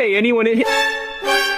Hey, anyone in here?